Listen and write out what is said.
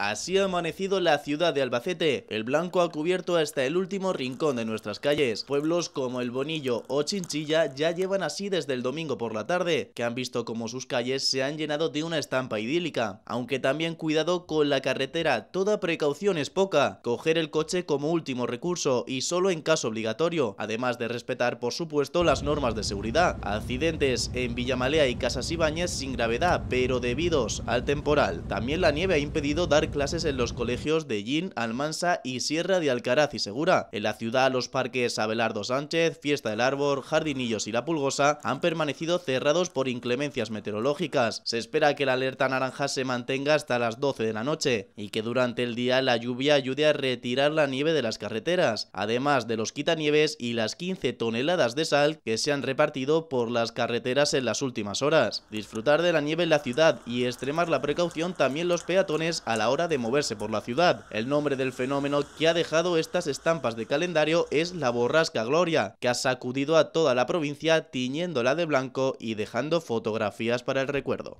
Así ha amanecido la ciudad de Albacete. El blanco ha cubierto hasta el último rincón de nuestras calles. Pueblos como El Bonillo o Chinchilla ya llevan así desde el domingo por la tarde, que han visto como sus calles se han llenado de una estampa idílica. Aunque también cuidado con la carretera, toda precaución es poca. Coger el coche como último recurso y solo en caso obligatorio, además de respetar por supuesto las normas de seguridad. Accidentes en Villamalea y Casas Ibáñez sin gravedad, pero debidos al temporal. También la nieve ha impedido dar clases en los colegios de Yin, Almansa y Sierra de Alcaraz y Segura. En la ciudad los parques Abelardo Sánchez, Fiesta del Árbol, Jardinillos y La Pulgosa han permanecido cerrados por inclemencias meteorológicas. Se espera que la alerta naranja se mantenga hasta las 12 de la noche y que durante el día la lluvia ayude a retirar la nieve de las carreteras, además de los quitanieves y las 15 toneladas de sal que se han repartido por las carreteras en las últimas horas. Disfrutar de la nieve en la ciudad y extremar la precaución también los peatones a la de moverse por la ciudad. El nombre del fenómeno que ha dejado estas estampas de calendario es la borrasca Gloria, que ha sacudido a toda la provincia tiñéndola de blanco y dejando fotografías para el recuerdo.